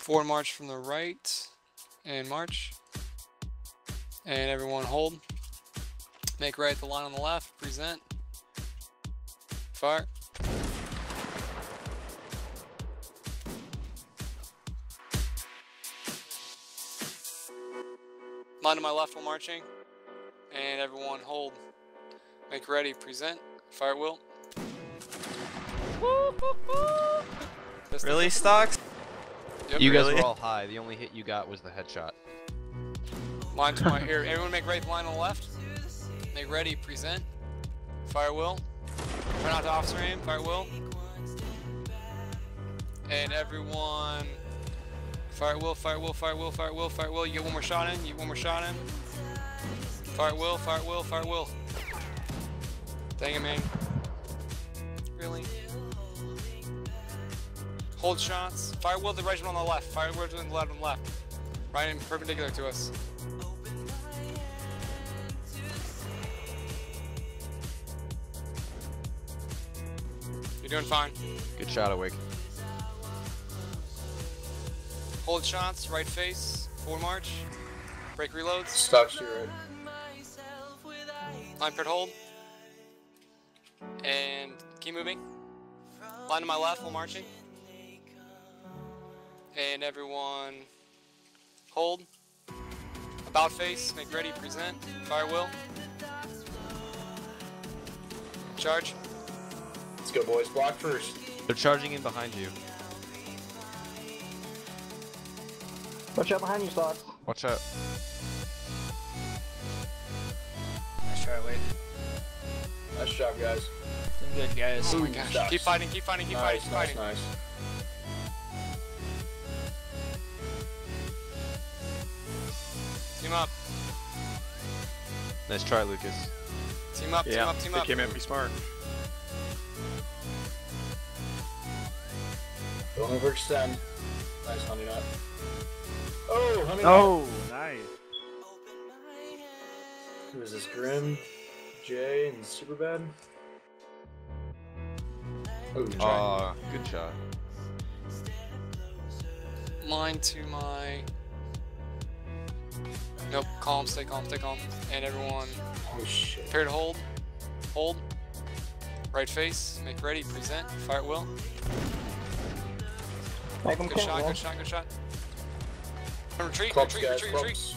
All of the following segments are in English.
Forward march from the right. And march. And everyone hold. Make right the line on the left. Present. Fire. Line to my left while marching. And everyone hold. Make ready. Present. Fire will. Pistol. Really, Stox? Yep. You guys were all high. The only hit you got was the headshot. Line to my here. Everyone make right line on the left. Make ready, present. Fire will. Try not to officer aim, fire will. And everyone fire will, fire will, fire will, fire will, fire will. You get one more shot in, you get one more shot in. Fire will, fire will, fire will. Dang it, man. Really? Hold shots. Fire will the regiment on the left. Fire will the left on the left. Right in perpendicular to us. You're doing fine. Good shot, Awake. Hold shots, right face, forward march. Break reloads. Stox to your right. Line paired hold. And keep moving. Line to my left while marching. And everyone hold. About face, make ready, present. Fire will. Charge. Let's go, boys. Block first. They're charging in behind you. Watch out behind you, Stox. Watch out. Nice try, Wade. Nice job, guys. Doing good, guys. Oh my gosh. Keep fighting, keep fighting, keep nice, fighting, nice, fighting. nice. Team up. Nice try, Lucas. Team up, team Yeah, up, team they came in pretty smart. Don't overextend. Nice, honey nut. Oh, honey nut. Oh, nice. Who is this? Grim, Jay, and Superbad? Oh, giant. Aw, good shot. Line to my. Nope, calm, stay calm, stay calm. And everyone, oh shit. prepare to hold. Hold. Right face, make ready, present, fire at will. Make them Good shot, man. good shot, good shot. Retreat, Clubs, retreat, guys. retreat, retreat.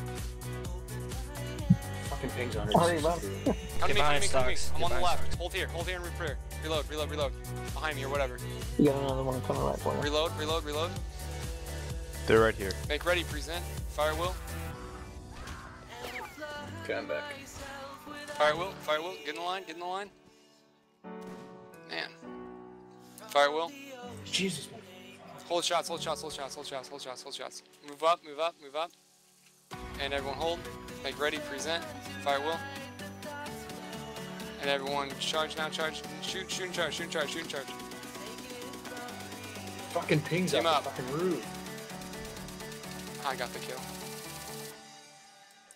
Fucking pings on her. Hurry, bud. Come to Get me, come to behind me, come to me. Stox, I'm get on the behind left. Hold here, hold here and repair. Reload, reload, reload. Behind me or whatever. You got another one coming right for you. Reload, reload, reload. They're right here. Make ready, present, fire at will. Okay, I'm back. Fire at will, fire will. Get in the line, get in the line. Man. Fire will. Jesus, man. Hold shots, hold shots, hold shots, hold shots, hold shots, hold shots. Move up, move up, move up. And everyone hold. Make ready, present. Fire will. And everyone charge now, charge. Shoot, shoot and charge, shoot and charge, shoot and charge. Fucking pings Team out up. fucking roof. I got the kill.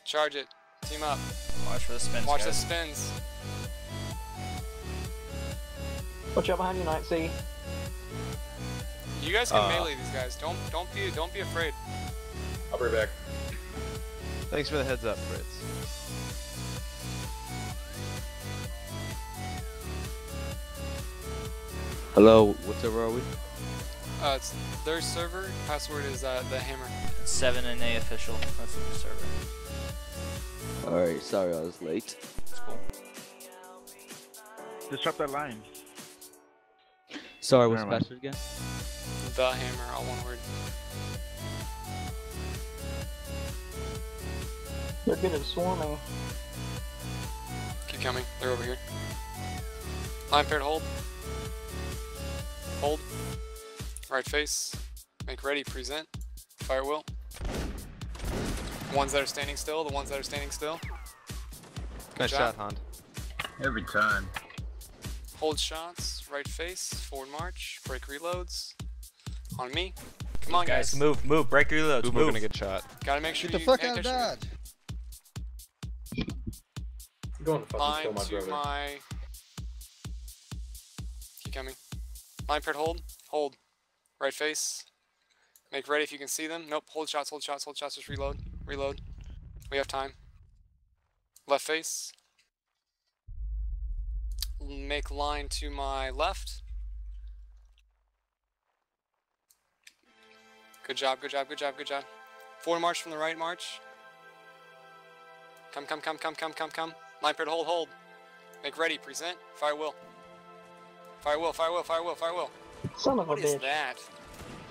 Charge it. Team up. Watch for the spins, Watch the spins. Watch out behind you, Night C. You guys can Uh, melee these guys. Don't don't be don't be afraid. I'll be right back. Thanks for the heads up, Fritz. Hello, what server are we? Uh, it's their server. Password is uh, the hammer. 7 and A official. That's the server. Alright, sorry I was late. It's cool. Disrupt that line. Sorry, what's the Never mind. password again? The hammer, all one word. They're good at swarming. Keep coming. They're over here. Line paired hold. Hold. Right face. Make ready. Present. Fire will. Ones that are standing still. The ones that are standing still. Good Nice job. shot, Hond. Every time. Hold shots. Right face. Forward march. Break reloads. On me. Come on, guys. guys, move, move, break your reloads, Boom, move. moving a good shot. Gotta make sure Get the you fuck out of attention. Dodge. I'm going to fucking Line kill my to brother. my. Keep coming. Line paired hold. Hold. Right face. Make ready if you can see them. Nope. Hold shots. Hold shots. Hold shots. Just reload. Reload. We have time. Left face. Make line to my left. Good job. Good job. Good job. Good job. Forward march from the right march. Come, come, come, come, come, come, come. Line paired, hold, hold. Make ready, present. Fire will. Fire will, fire will, fire will, fire will. Son of a bitch. What is that?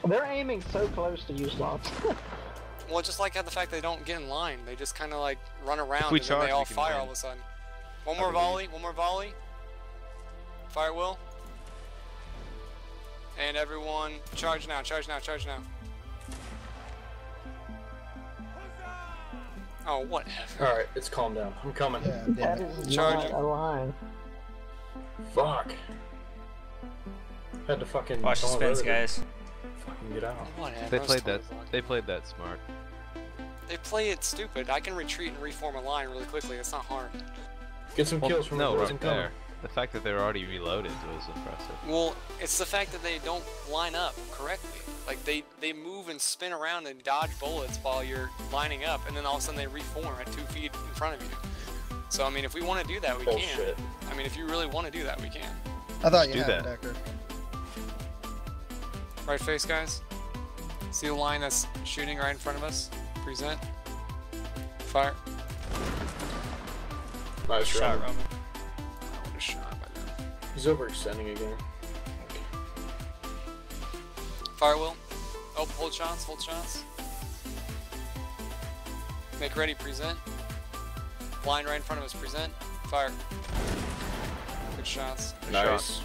They're aiming so close to you, slots. Well, just like how the fact they don't get in line. They just kind of like run around we and then charge, they all fire win. all of a sudden. One more volley, one more volley. Fire will. And everyone, charge now, charge now, charge now. Oh, whatever. Alright, it's calm down. I'm coming. Yeah, that damn it. is Charging. not a line. Fuck. Had to fucking. Watch the spins, over there. guys. Fucking get out. Whatever. They I played that. totally. They played that smart. They play it stupid. I can retreat and reform a line really quickly. It's not hard. Get some Well, kills from no, the right there. The fact that they're already reloaded was impressive. Well, it's the fact that they don't line up correctly. Like they they move and spin around and dodge bullets while you're lining up, and then all of a sudden they reform at two feet in front of you. So I mean, if we want to do that, we can. I mean, if you really want to do that, we can. I thought you do had that. Decker. Right face, guys. See the line that's shooting right in front of us. Present. Fire. Nice Shot. Roman. I would have shot by now. He's overextending again. Fire will. Oh, hold shots, hold shots. Make ready, present. Line right in front of us, present. Fire. Good shots. Good nice.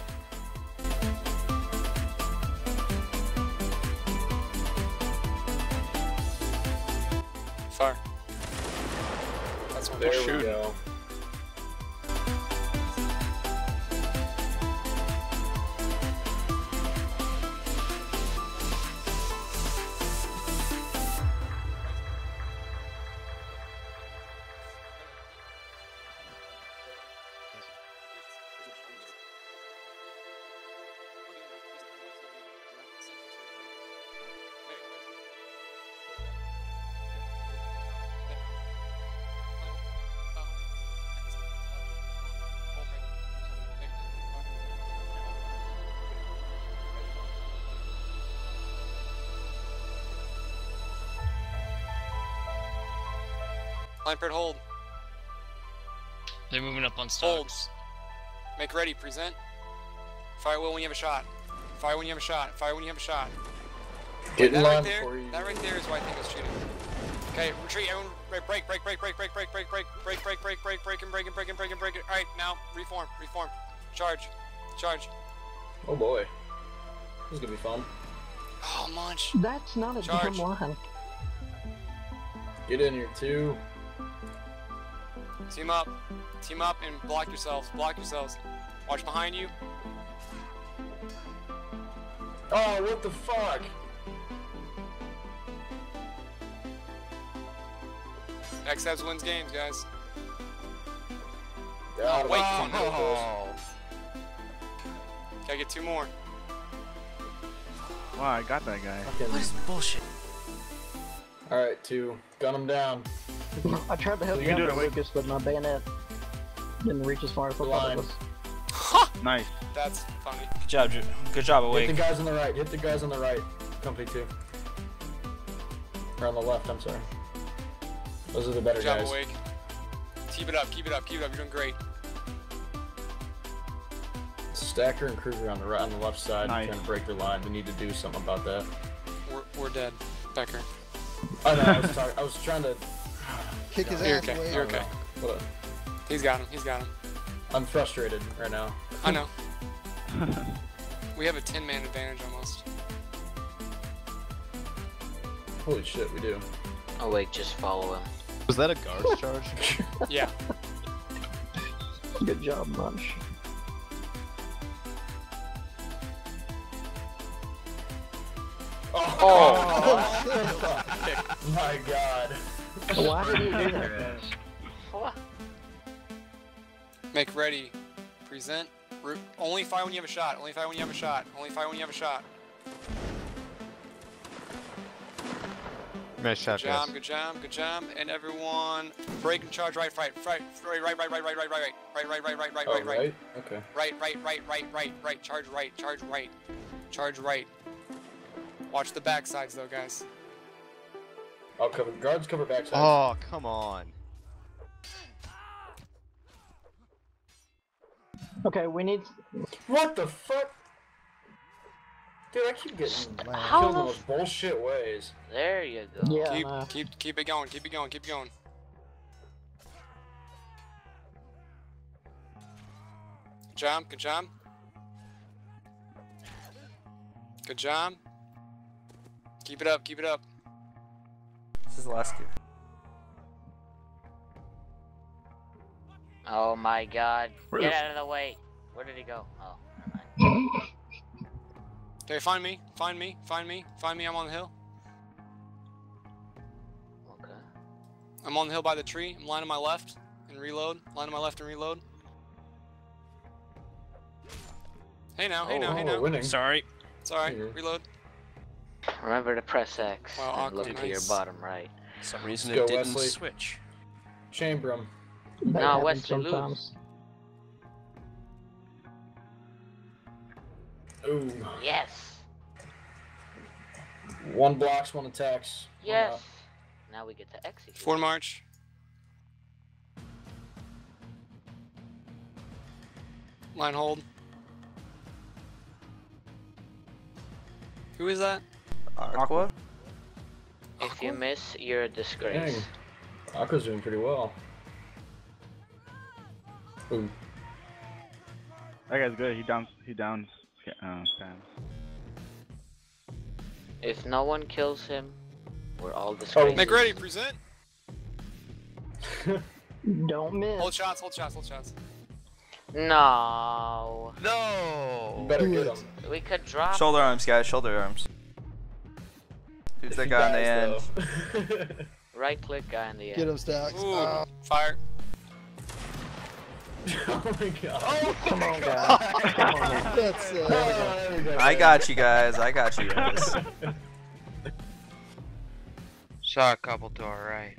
far. That's what there shoot. We go. Line paired hold. They're moving up on Holds. Stox. Make ready, present. Fire will when you have a shot. Fire when you have a shot. Fire when you have a shot. Get in that right there, you. that right there is why I think it's cheating. Okay, retreat, everyone, break, break, break, break, break, break, break, break, break, break, break, break, break, break, and break, and break, and break, and break it. All right, now reform, reform, charge, charge. Oh boy. This is gonna be fun. Oh, munch. That's not a Charge. damn line. Get in here too. Team up, team up, and block yourselves. Block yourselves. Watch behind you. Oh, what the fuck? XFs wins games, guys. God, Oh, wait, I'm come with this. Gotta get two more. Wow, I got that guy. Fucking- What is bullshit? Alright, two. Gun him down. I tried to help You you, can do it, there, wait. Lucas, but my bayonet didn't reach as far as I thought Line. it was. Nice. That's funny. Good job, Ju- good job, Awake. Hit the guys on the right. Hit the guys on the right. Company two. Or on the left, I'm sorry. Those are the better Good job, guys. awake. Keep it up, keep it up, keep it up. You're doing great. Stacker and Kruger on the right, on the left side, Nice. trying to break their line. We need to do something about that. We're, we're dead. Becker. I know. I was, talk- I was trying to. Kick his You're ass okay, away. you're okay. What a- He's got him, he's got him. I'm frustrated right now. I know. we have a 10 man advantage almost. Holy shit, we do. Oh, Awake, just follow him. Was that a guards charge? Yeah. Good job, Munch. Oh, my god. Why did he do that? Make ready. Present. Re- only fire when you have a shot. Only fire when you have a shot. Only fire when you have a shot. Nice Good shot, job, guys. good job, good job. And everyone, break and charge right, right, right, right, right, right, right, right, right, right, right, right, right, right, right, right, Oh, right, right, right? Okay. right, right, right, right, right, right, charge right, charge right, charge right. Watch the backsides though, guys. I'll cover guards cover backside. Oh, come on. Okay, we need. What the fuck? Dude, I keep getting How killed in those bullshit ways. There you go. Yeah, Keep, no. keep, keep it going, keep it going, keep it going. Good job, good job. Good job. Keep it up, keep it up. This is the last kick. Oh my god. Where Get out of the way. Where did he go? Oh. never mind. Okay, find me, find me, find me, find me. I'm on the hill. Okay. I'm on the hill by the tree. I'm lying to my left and reload. Line to my left and reload. Hey now, hey oh, now, hey oh, now. winning. Sorry. It's alright. Reload. Remember to press X Wow, and look to your bottom right. For some reason Let's it go, didn't Wesley. switch. Chamber 'em. That No, happens Wesley, lose. Ooh. Yes. One blocks, one attacks. One Yes. out. Now we get to execute. Forward march. Line hold. Who is that? Aqua? If you miss, you're a disgrace. Dang. Aqua's doing pretty well. Ooh. That guy's good. He downs. He downs. Uh, Sam. If no one kills him, we're all Oh, disgraced. Make ready, present. Don't miss. Hold shots, hold shots, hold shots. No. You No. better get him. We could drop. Shoulder arms, guys. Shoulder arms. Who's that guy on the end? Right click guy in the end. Get him, Stacks. Ooh, Oh, fire. oh my god. Come on, guys. Come on. that's Oh, uh, go. I got you guys. I got you guys. Saw a couple to our right.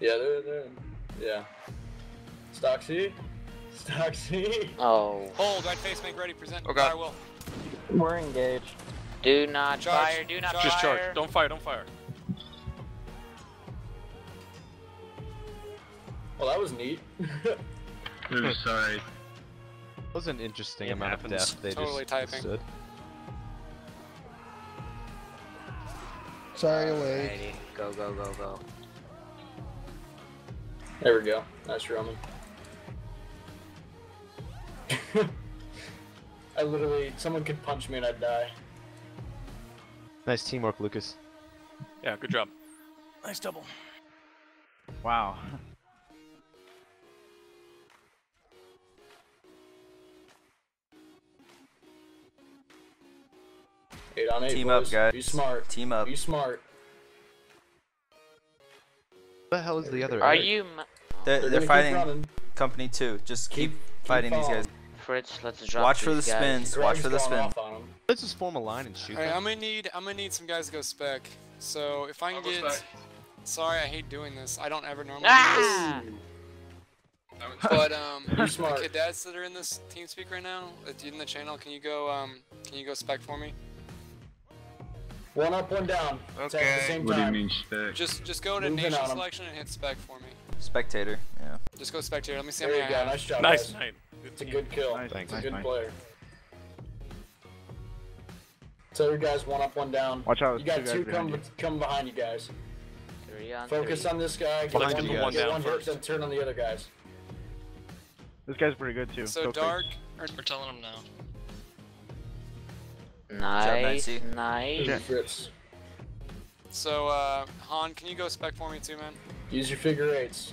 Yeah, they're, they're, yeah. Stock C? Stock C? Oh. Hold, right face, make ready, present. Oh, God. Fire will. We're engaged. Do not Charge. fire. Do not Just fire. charge. Don't fire. Don't fire. Well, that was neat. Ooh, sorry. That was an interesting It amount happens. of death they Totally just typing. stood. sorry, awake. Alrighty. Go, go, go, go. there we go. Nice Roman. I literally, someone could punch me and I'd die. Nice teamwork, Lucas. Yeah, good job. Nice double. Wow. Eight on eight, Team up, boys. guys. Be smart. Team up. Be smart. What the hell is the other Are end? you, They're, They're they're fighting company two. Just keep, Keep- fighting these following. Guys. Fritz? Let's drop. Watch for the guys. spins. Watch for the going spin. off on 'em. Let's just form a line and shoot Alright. I'm gonna need I'm gonna need some guys to go spec. So if I can get sorry I hate doing this. I don't ever normally Ah! do this. But um Be the smart. cadets that are in this team speak right now, that in the channel, can you go um can you go spec for me? One up, one down. Attack at the Okay. same What do you mean spec? Just just go to Moving nation selection and hit spec for me. Spectator. Yeah. Just go spectator. Let me see how There you I go. Nice job, Nice guys. Night. It's a good kill. Nice, It's a good nice. player. So you guys, one up, one down. Watch out. You got two guys two behind come you. come behind you guys. Three on Focus three. on this guy. Get Behind one, you get guys. one, One down hit, then turn on the other guys. This guy's pretty good too. So Go dark or We're telling them now. Nice, Nancy. nice. So uh Han, can you go spec for me too, man? Use your figure eights.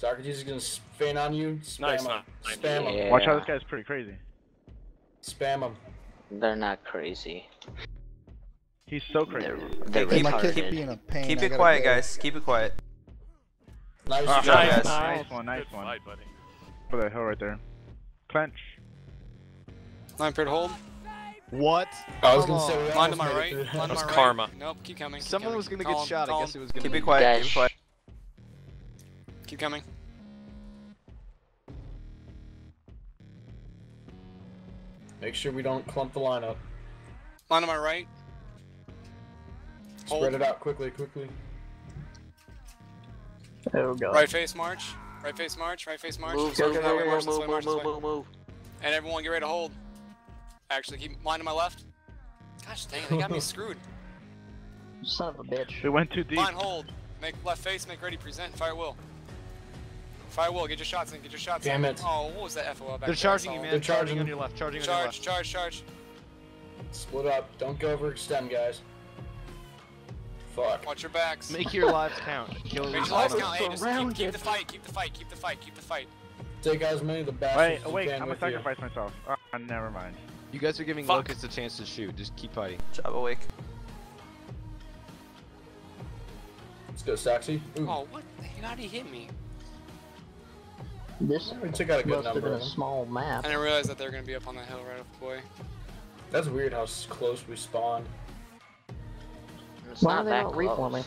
Socrates is gonna s- on you. Spam Nice, him. nice. Spam him. Yeah. Watch out. This guy's pretty crazy. Spam him. They're not crazy. He's so crazy. They're, they're keep- my kid being a pain. Keep it quiet, go. guys. Keep it quiet. Nice job, nice. guys. Nice one. Nice Good one. fight, buddy. For that hill right there. Clench. Nine period hold. What? I was Come gonna say we. Line to my right. Line that. to my That's right. karma. Nope, keep coming. keep Someone coming. was gonna Call get him, shot. I call guess it was gonna Keep be it quiet. Keep it quiet. Keep coming. Make sure we don't clump the lineup. Line to my right. Hold. Spread it out quickly, quickly. Oh god. Right face march. Right face march. Right face march. Move, move, move, march move, move, march move, move, move. And everyone get ready to hold. Actually, keep line to my left. Gosh dang, it, they got me screwed. Son of a bitch. We went too deep. Line hold. Make left face. Make ready. Present. Fire will. Fire will. Get your shots in. Get your shots Damn in. it. Oh, what was that FOL back They're there? charging I you, man. They're charging charging. on your left. Charging on your Charge, left. charge, charge. Split up. Don't go overextend, guys. Fuck. Watch your backs. Make your lives count. Kill Make your lives count. them. Hey, just keep, keep the fight. Keep the fight. Keep the fight. Keep the fight. Keep the fight. Take as many of the bastards Wait, as oh, you wait, can I'm gonna with you. sacrifice myself. Uh, never mind. You guys are giving Fuck. Locust a chance to shoot. Just keep fighting. Job awake. Let's go, Saxy. Ooh, Oh, what? How did he hit me? This we took out a good number been of a them. small I map. didn't realize that they were gonna be up on that hill right up, boy. That's weird how close we spawned. It's Why not are they that not close. reforming?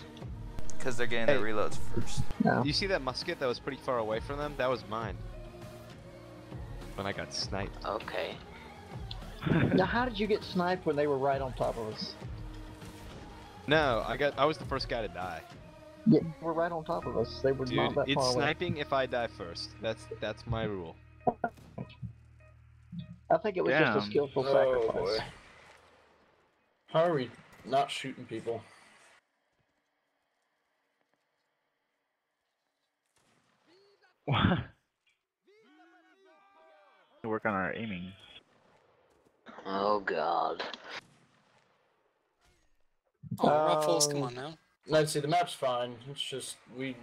Because they're getting their Hey. reloads first. No. You see that musket that was pretty far away from them? That was mine. When I got sniped. Okay. Now, how did you get sniped when they were right on top of us? No, I got. I was the first guy to die. Yeah, they were right on top of us. They were Dude, not that it's far away. sniping if I die first. That's that's my rule. I think it was just a skillful Oh sacrifice. boy. How are we not shooting people? To work on our aiming. Oh god. Oh, Ruffles, come Um, on now. I'd say the map's fine. It's just we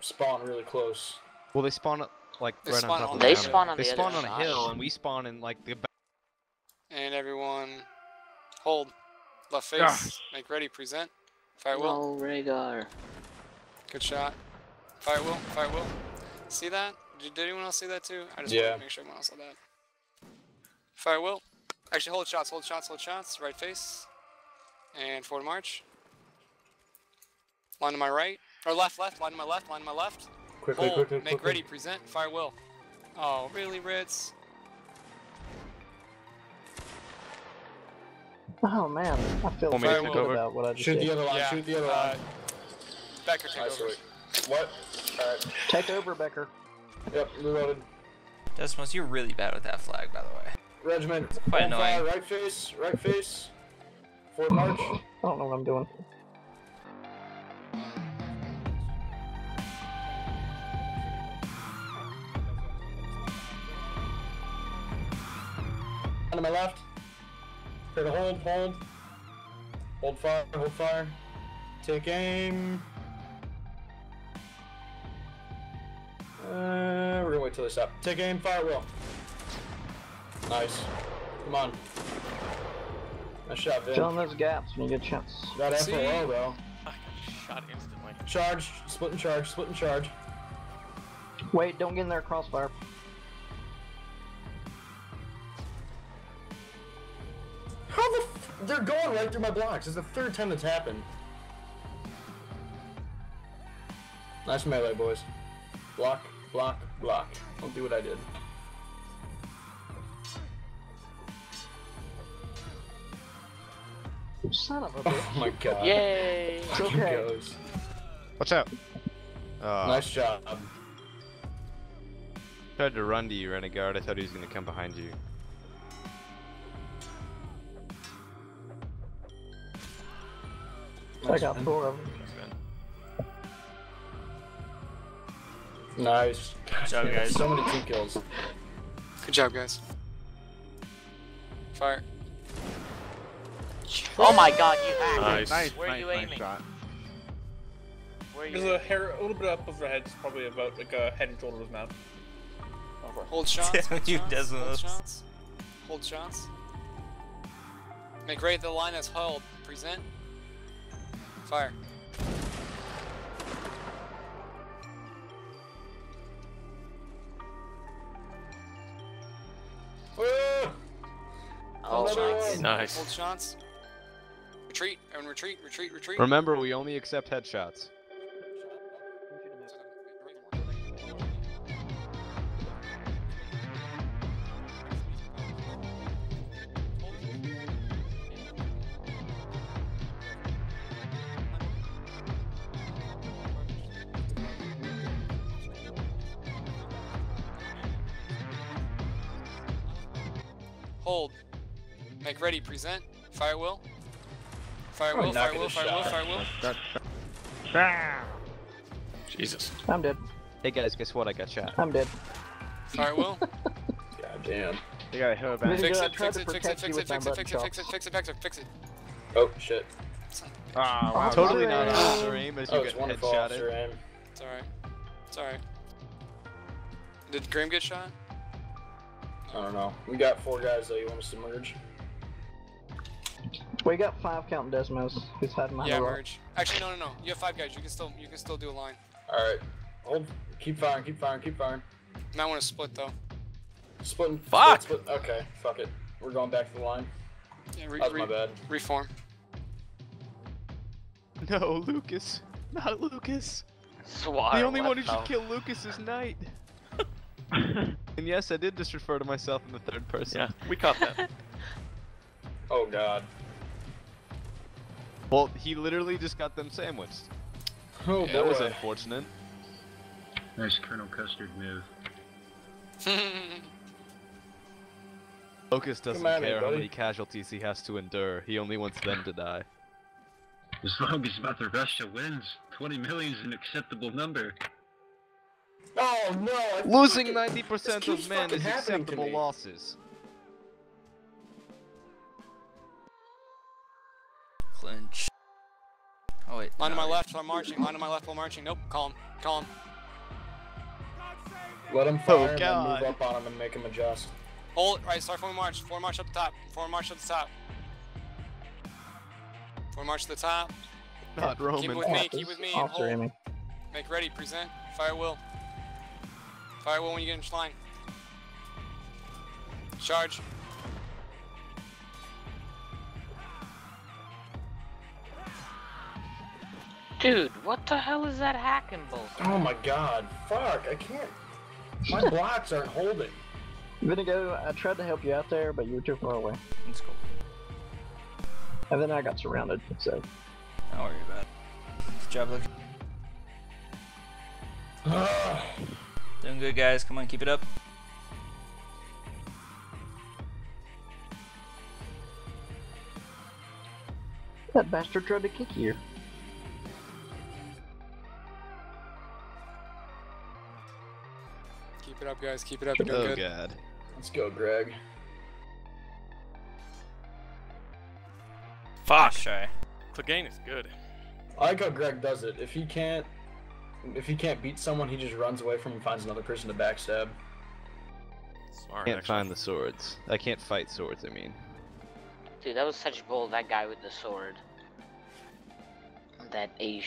spawn really close. Well, they spawn like They right spawn on top on of the the They mountain. spawn on They the spawn on a hill, and we spawn in like the. back. And everyone, hold. Left face. Gosh. Make ready. Present. Fire will. No, Rhaegar. Good shot. Fire will. Fire will. See that? Did, did anyone else see that too? I just Yeah. wanted to make sure everyone else saw that. Fire will. Actually, hold shots. Hold shots. Hold shots. Right face. And forward march. Line to my right. Or left, left. Line to my left. Line to my left. Quickly, Hold. quickly, Make quickly. ready. Present. Fire will. Oh, really, Ritz? Oh man, I feel Want me to very take good over? about what I just Shoot did. the other line. Yeah. Shoot the other uh, line. Becker, take Nice over. work. What? Alright. Take over, Becker. Yep, reloaded. Desmos, you're really bad with that flag, by the way. Regiment. quite on fire. Right face. Right face. Forward march. I don't know what I'm doing. To my left. Clear to hold, hold. Hold fire, hold fire. Take aim. Uh, we're gonna wait till they stop. Take aim, fire will. Nice. Come on. Nice shot, Vin. Fill in those gaps when you get a chance. Got See? FOL though. I got shot instantly. Charge, split and charge, split and charge. Wait, don't get in there, crossfire. They're going right through my blocks. It's the third time that's happened. Nice melee, boys. Block, block, block. Don't do what I did. Son of a Oh my god. Yay! It's Fucking okay. goes. Watch out. Uh, Nice job. Tried to run to you, Renegade. I thought he was gonna come behind you. I got four of them. Nice. Good job, guys. So many team kills. Good job, guys. Fire. Oh my god, you hacked. Nice. Nice, Where are nice, you nice aiming? shot. Where are There's you? a hair, a little bit up of her head. It's probably about like a head and shoulders of mouth. Over. Hold shots. Hold You shots. Hold Desmos. shots. Hold shots. Make ready the line as held. Present. Fire. Oh shots. one. Nice. Hold shots. Retreat. Everyone retreat. Retreat. Retreat. Remember, we only accept headshots. Ready. Present. Fire will. Fire I'm will. not Fire will. Fire will. Fire will. Jesus. I'm dead. Hey guys, guess what? I got shot. I'm dead. Fire will. God damn. They got a hit back. Fix it. Fix it. Fix it. Fix it. Fix it. Fix it. Fix it. Fix it. Fix it. Fix it. Oh shit. Ah, wow. Totally not Officer officer aim as you Oh, get it's wonderful, officer headshotted. aim. It's alright. It's alright. Did Grim get shot? I don't know. We got four guys though. You want us to merge? We got five counting Desmos who's hiding behind Yeah, the rock. merge. Actually, no, no, no. You have five guys. You can still, you can still do a line. All right. Hold. Keep firing. Keep firing. Keep firing. Might want to split though. Splitting. Fuck! Split, split. Okay. Fuck it. We're going back to the line. Yeah, re- That was re- my bad. reform. No, Lucas. Not Lucas. Swat. the only one who should kill Lucas is Knight. and yes, I did just refer to myself in the third person. Yeah, we caught that. Oh god. Well, he literally just got them sandwiched. Oh Yeah, That was unfortunate. Nice Colonel Custard move. Lucas doesn't Come me, care how buddy. many casualties he has to endure. He only wants them to die. As long as Mother Russia wins, 20 million is an acceptable number. Oh no! I Losing 90% of men is happening to acceptable me. losses. Clinch. Oh wait. Line to no, my wait. left while marching. Line to my left while marching. Nope. Calm. Calm. Let him oh, fire Oh, and then move up on him and make him adjust. Hold. Right. Start forward march. Forward march up the top. Forward march up the top. Forward march to the top. Not Roman. Keep Roman. with me. Officer- Keep with me. And Officer hold. Make ready. Present. Fire will. Fire will when you get in line. Charge. Dude, what the hell is that hacking bull? Oh my god. Fuck. I can't. My blocks aren't holding. Vinago, I tried to help you out there, but you were too far away. Let's go. And then I got surrounded, so. Don't worry about it. Good job, Luke. Ugh. Doing good, guys. Come on, keep it up. That bastard tried to kick you. Up, guys. Keep it up. You're doing Oh good. god. Let's go, Greg. Fuck. Shy. Clegane is good. I like how Greg does it. If he can't, if he can't beat someone, he just runs away from him and finds another person to backstab. Smart. Can't actually. find the swords. I can't fight swords, I mean. Dude, that was such bull, that guy with the sword. That Asian.